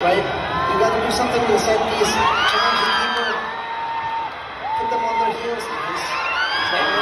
right? You gotta do something with the set piece, challenging the people, put them on their heels. Nice.